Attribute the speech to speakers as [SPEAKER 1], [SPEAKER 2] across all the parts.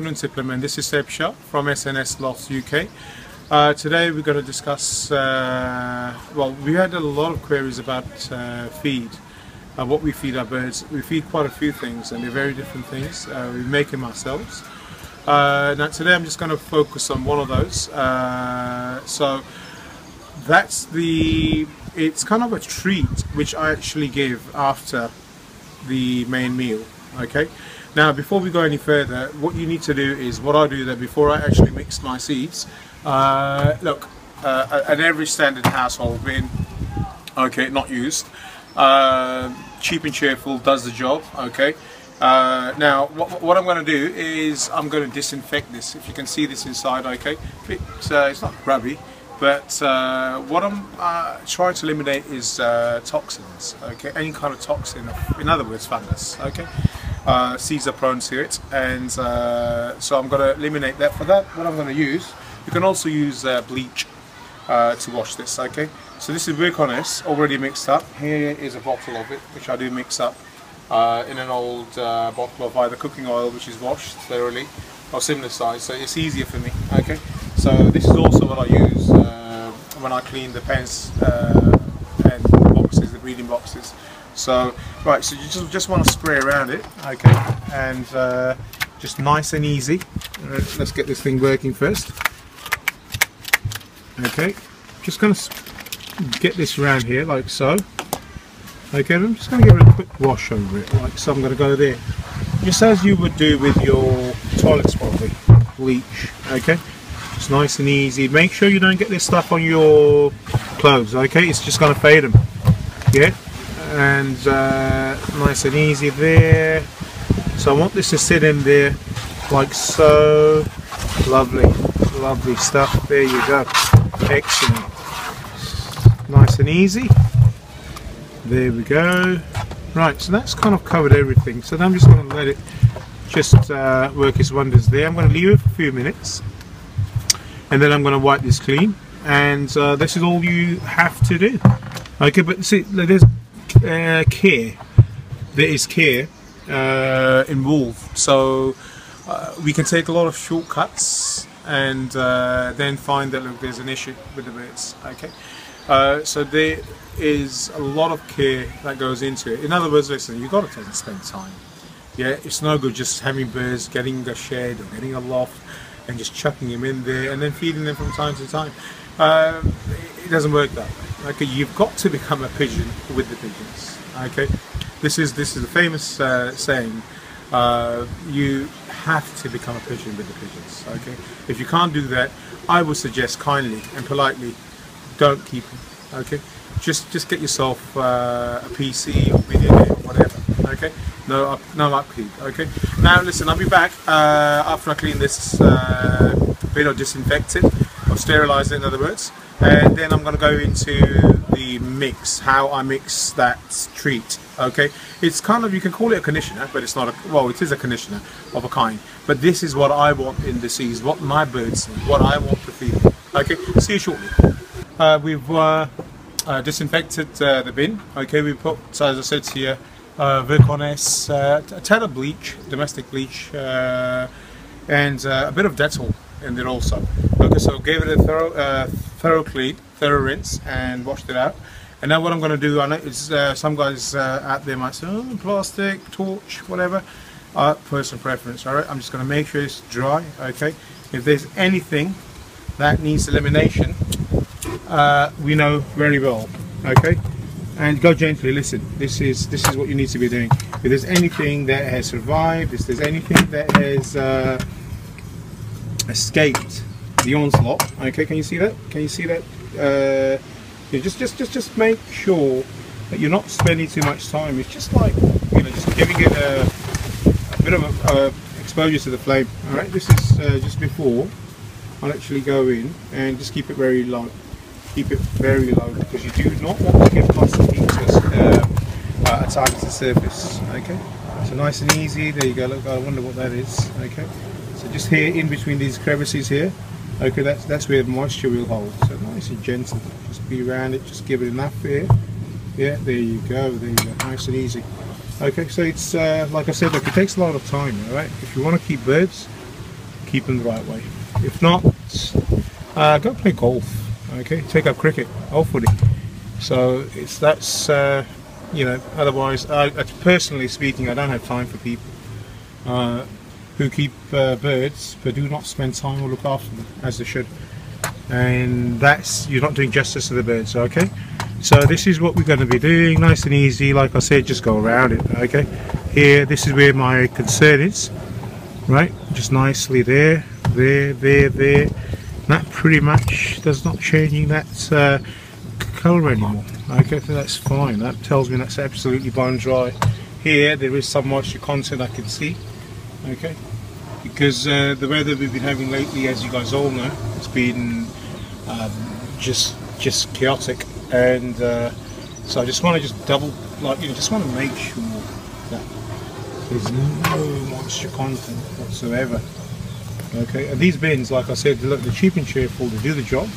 [SPEAKER 1] Afternoon, Tipplerman. This is Seb Shah from SNS Lofts UK. Uh, today we're going to discuss, uh, well, we had a lot of queries about uh, feed, uh, what we feed our birds. We feed quite a few things and they're very different things. Uh, we make them ourselves. Uh, now today I'm just going to focus on one of those. so that's the, it's kind of a treat which I actually give after the main meal, okay? Now, before we go any further, what you need to do is what I do that before I actually mix my seeds. Uh, look, uh, an every standard household bin, okay, not used. Uh, cheap and cheerful does the job, okay. Uh, now, what, what I'm going to do is I'm going to disinfect this. If you can see this inside, okay, it's, uh, it's not grubby, but uh, what I'm uh, trying to eliminate is uh, toxins, okay, any kind of toxin, in other words fungus, okay uh, seeds are prone to and uh, so I'm going to eliminate that for that. What I'm going to use you can also use uh, bleach uh, to wash this okay? So this is Virkon S already mixed up. Here is a bottle of it which I do mix up uh, in an old uh, bottle of either cooking oil which is washed thoroughly or similar size so it's easier for me okay? So this is also what I use when I clean the pens and boxes the breeding boxes so, right, so you just, just want to spray around it, okay, and uh, just nice and easy. Right, let's get this thing working first. Okay, just going to get this around here like so. Okay, I'm just going to give it a quick wash over it, like so. I'm going to go there, just as you would do with your toilets probably, bleach. Okay, it's nice and easy. Make sure you don't get this stuff on your clothes. Okay, it's just going to fade them. Yeah, and uh, nice and easy there. So I want this to sit in there like so. Lovely lovely stuff. There you go. Excellent. Nice and easy. There we go. Right so that's kind of covered everything. So now I'm just going to let it just uh, work its wonders there. I'm going to leave it for a few minutes and then I'm going to wipe this clean. And uh, this is all you have to do. Okay but see there's uh, care. There is care uh, involved. So uh, we can take a lot of shortcuts and uh, then find that look, there's an issue with the birds. Okay, uh, so there is a lot of care that goes into it. In other words, listen, you've got to spend time. Yeah, it's no good just having birds, getting a shed or getting a loft and just chucking them in there and then feeding them from time to time. Uh, it doesn't work that way. Okay, you've got to become a pigeon with the pigeons. Okay, this is this is a famous uh, saying. Uh, you have to become a pigeon with the pigeons. Okay, if you can't do that, I would suggest kindly and politely don't keep them. Okay, just just get yourself uh, a PC or video game or whatever. Okay, no up, no upkeep. Okay, now listen, I'll be back uh, after I clean this uh, bit or disinfect it sterilize it. In other words. And then I'm going to go into the mix how I mix that treat okay? It's kind of you can call it a conditioner but it's not a well it is a conditioner of a kind. But this is what I want in the seas what my birds what I want to feed okay see you shortly. Uh, we've uh, uh, disinfected uh, the bin. Okay we put as I said here uh, Virkon S, uh, a tad of bleach domestic bleach uh, and a bit of Dettol in there also okay so gave it a thorough thorough clean, thorough rinse and washed it out. And now what I'm going to do, I know it's, uh, some guys uh, out there might say, oh, plastic, torch, whatever. Uh, personal preference, alright? I'm just going to make sure it's dry, okay? If there's anything that needs elimination, uh, we know very well, okay? And go gently, listen, this is, this is what you need to be doing. If there's anything that has survived, if there's anything that has uh, escaped the onslaught. Okay, can you see that? Can you see that? Uh, yeah, just, just, just, just make sure that you're not spending too much time. It's just like you know, just giving it a, a bit of a, exposure to the flame. All right, this is uh, just before I'll actually go in and just keep it very low. Keep it very low because you do not want to get constant heat uh, uh, attacking the surface. Okay, so nice and easy. There you go. Look, I wonder what that is. Okay, so just here in between these crevices here Okay, that's that's where the moisture will hold. So nice and gentle. Just be around it, just give it enough air. Yeah, there you go, there you go, nice and easy. Okay, so it's uh, like I said, look, it takes a lot of time, alright? If you want to keep birds, keep them the right way. If not, uh, go play golf. Okay, take up cricket, hopefully. So it's that's uh, you know. Otherwise, personally speaking, I don't have time for people uh, who keep uh, birds but do not spend time or look after them as they should. And that's you're not doing justice to the birds. Okay. So this is what we're going to be doing, nice and easy. Like I said, just go around it. Okay. Here, this is where my concern is. Right, just nicely there, there, there, there that pretty much does not changing that uh, colour anymore okay so that's fine that tells me that's absolutely bone dry here there is some moisture content I can see okay because uh, the weather we've been having lately as you guys all know it's been um, just just chaotic. And uh, so I just want to just double like you know just want to make sure that there's no moisture content whatsoever. Okay? And these bins like I said look they're cheap and cheerful. They do the job.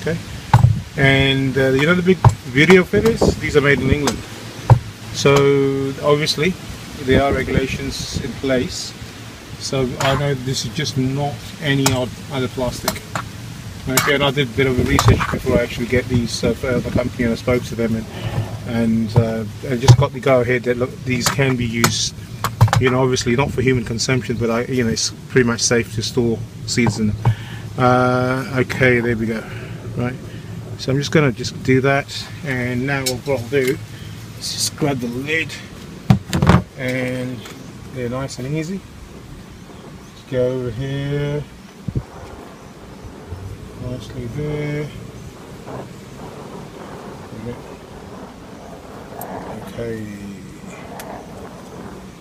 [SPEAKER 1] Okay? And uh, you know the big video fitters these are made in England. So obviously there are regulations in place so I know this is just not any other plastic. Okay and I did a bit of a research before I actually get these uh, for the company and I spoke to them and and uh, I just got the go ahead that look these can be used you know obviously not for human consumption but I you know it's pretty much safe to store seeds in uh, okay there we go. Right. So I'm just gonna just do that and now what I'll do is just grab the lid and they're nice and easy go over here nicely there okay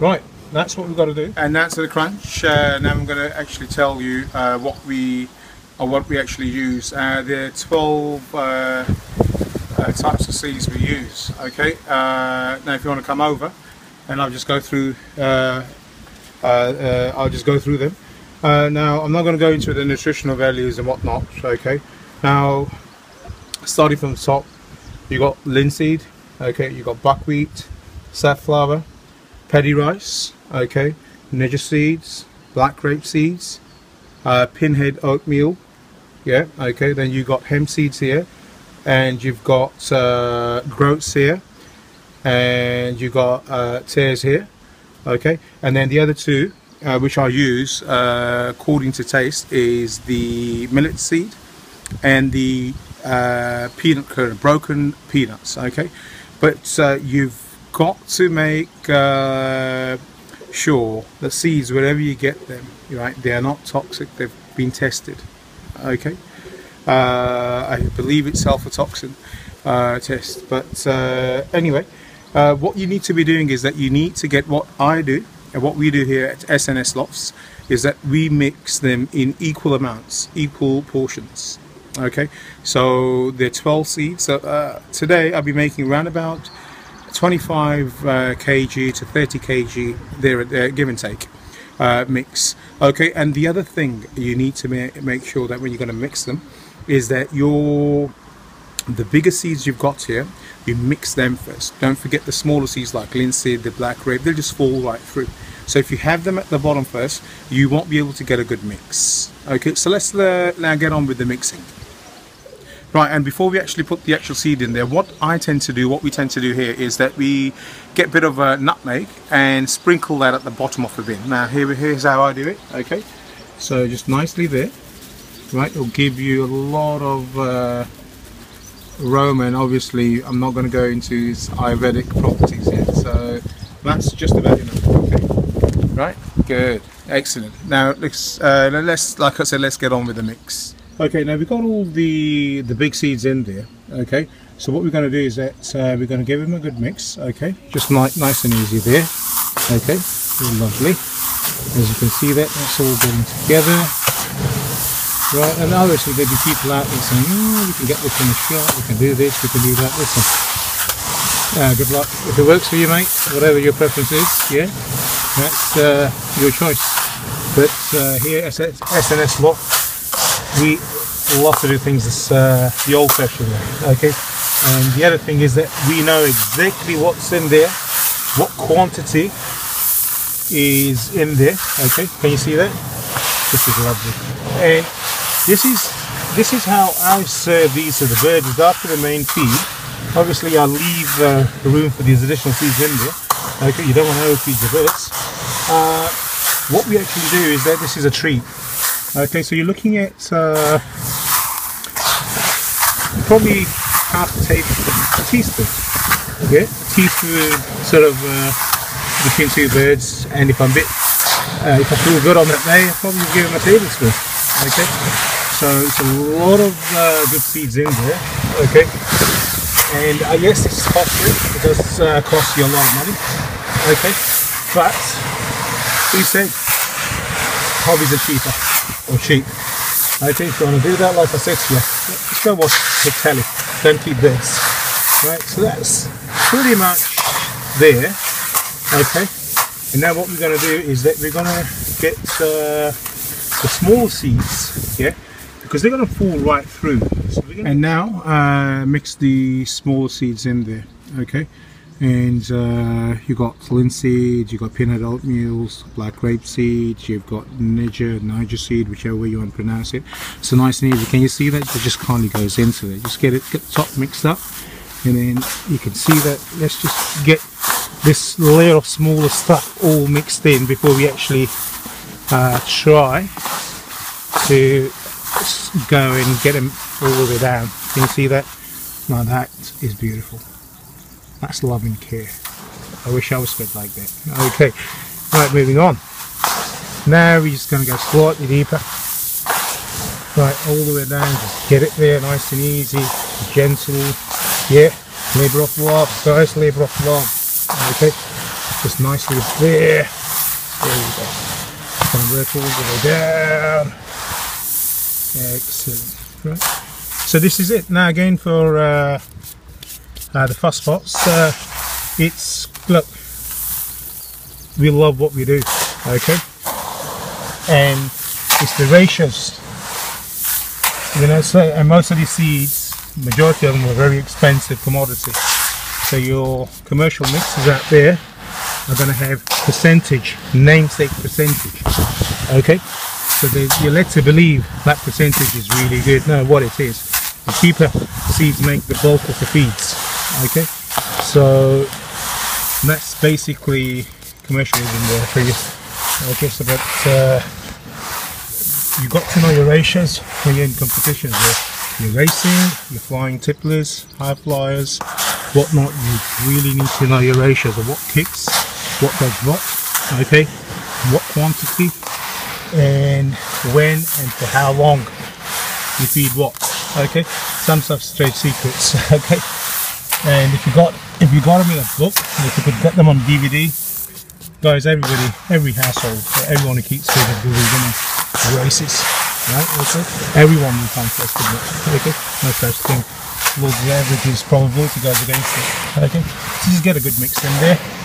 [SPEAKER 1] right that's what we've got to do. And that's the crunch. Uh, now I'm going to actually tell you uh, what we or what we actually use. Uh, there are 12 uh, uh, types of seeds we use. Okay. Uh, now if you want to come over, and I'll just go through. I'll just go through them. now I'm not going to go into the nutritional values and whatnot. Okay. Now starting from the top, you got linseed. Okay. You got buckwheat, safflower, paddy rice, okay, Niger seeds, black grape seeds, uh, pinhead oatmeal, yeah, okay, then you got hemp seeds here, and you've got uh, groats here, and you've got uh, tares here, okay, and then the other two, uh, which I use uh, according to taste, is the millet seed and the uh, peanut kernel, broken peanuts, okay, but uh, you've got to make uh, sure the seeds wherever you get them right they are not toxic they've been tested okay? Uh, I believe it's toxin uh, test but anyway uh, what you need to be doing is that you need to get what I do and what we do here at SNS Lofts is that we mix them in equal amounts equal portions okay? So there are 12 seeds. So uh, today I'll be making around about 25 uh, kg to 30 kg there, there give and take uh, mix okay? And the other thing you need to ma make sure that when you're going to mix them is that your the bigger seeds you've got here you mix them first don't forget the smaller seeds like linseed the black grape they'll just fall right through so if you have them at the bottom first you won't be able to get a good mix okay so let's uh, now get on with the mixing Right, and before we actually put the actual seed in there, what I tend to do, what we tend to do here is that we get a bit of a nutmeg and sprinkle that at the bottom of the bin. Now here, here's how I do it, okay? So just nicely there, right, it'll give you a lot of uh, aroma and obviously I'm not going to go into its Ayurvedic properties yet so that's just about enough, okay? Right, good, excellent. Now let's, uh, let's, like I said, let's get on with the mix. Okay, now we've got all the, the big seeds in there, okay? So what we're going to do is that uh, we're going to give them a good mix, okay? Just like nice and easy there, okay? Lovely. As you can see that, that's all getting together. Right, and obviously there'll be people out there saying, oh, we can get this in a shot, we can do this, we can do that. Listen, uh, good luck. If it works for you, mate, whatever your preference is, yeah, that's uh, your choice. But uh, here at SNS Loft, we love to do things uh, the old-fashioned way. Okay, and the other thing is that we know exactly what's in there, what quantity is in there. Okay, can you see that? This is lovely. And this is this is how I serve these to the birds. Is after the main feed, obviously I leave uh, room for these additional feeds in there. Okay, you don't want to overfeed the birds. Uh, what we actually do is that this is a treat. Okay, so you're looking at uh, probably half a a teaspoon. Okay, a teaspoon sort of uh, between two birds, and if I'm bit, uh, if I feel good on that day, I'll probably give them a tablespoon. Okay, so it's a lot of uh, good seeds in there. Okay, and uh, yes, it's costly. It does uh, cost you a lot of money. Okay, but we said hobbies are cheaper or cheap. Okay, if you want to do that, like I said to you, just go watch the telly. Don't keep this. Right, so that's pretty much there. Okay, and now what we're going to do is that we're going to get uh, the small seeds, yeah, because they're going to fall right through. So and now uh, mix the small seeds in there. Okay, and uh, you've got linseed, you've got pinhead oatmeal, black grape seeds, you've got Niger, Niger seed, whichever way you want to pronounce it. So nice and easy. Can you see that? It just kindly goes into it. Just get it, get the top mixed up, and then you can see that. Let's just get this layer of smaller stuff all mixed in before we actually uh, try to go and get them all the way down. Can you see that? Now that is beautiful. That's love and care. I wish I was fed like that. Okay, right, moving on. Now we're just going to go slightly deeper. Right, all the way down, just get it there nice and easy, gentle. Yeah, labour of love, guys, labour of love. Okay, just nicely there. There we go. To work all the way down. Excellent. Right. So this is it. Now again for uh, uh, the pots uh, it's look we love what we do okay and it's the ratios you know so and most of these seeds majority of them are very expensive commodity so your commercial mixes out there are going to have percentage namesake percentage okay? So they, you're led to believe that percentage is really good. No what it is the cheaper seeds make the bulk of the feeds okay? So that's basically commercialism there for you okay? So but uh, you got to know your ratios when you're in competitions You're racing, you're flying tipplers, high flyers, whatnot. You really need to know your ratios of what kicks, what does what, okay, what quantity, and when and for how long. You feed what, okay. Some stuff's trade secrets, okay? And if you got if you got them in a book if you could get them on DVD guys everybody every household everyone who keeps food will be winning. Races right okay? Everyone will contest in it okay? No such thing. Lord's averages probability goes against it okay? So just get a good mix in there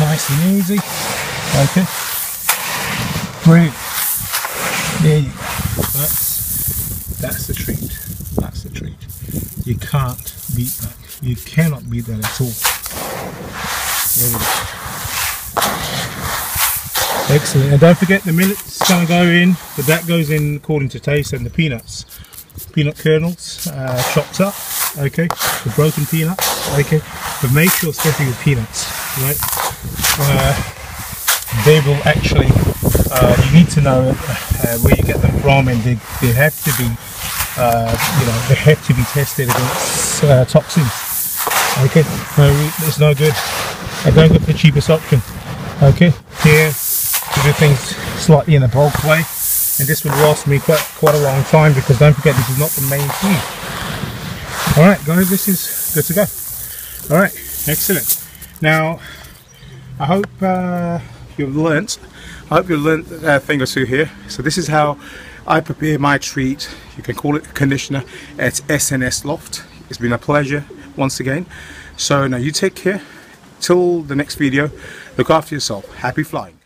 [SPEAKER 1] nice and easy. Okay. Brilliant. There you go. That's that's the treat. That's the treat. You can't beat that. You cannot beat that at all. There we go. Excellent. And don't forget the millet's going to go in, but that goes in according to taste and the peanuts. Peanut kernels uh, chopped up, okay, the broken peanuts, okay, but make sure, especially with peanuts, right, they will actually, uh, you need to know uh, where you get them from and they, they have to be uh, you know, they have to be tested against uh, toxins. Okay, no, it's no good. I don't for the cheapest option. Okay, here to do things slightly in a bulk way, and this will last me quite quite a long time because don't forget this is not the main feed. All right, guys, this is good to go. All right, excellent. Now, I hope uh, you've learnt. I hope you've learnt a thing or two here. So this is how I prepare my treat, you can call it conditioner, at SNS Loft. It's been a pleasure once again. So now you take care. Till the next video, look after yourself. Happy flying.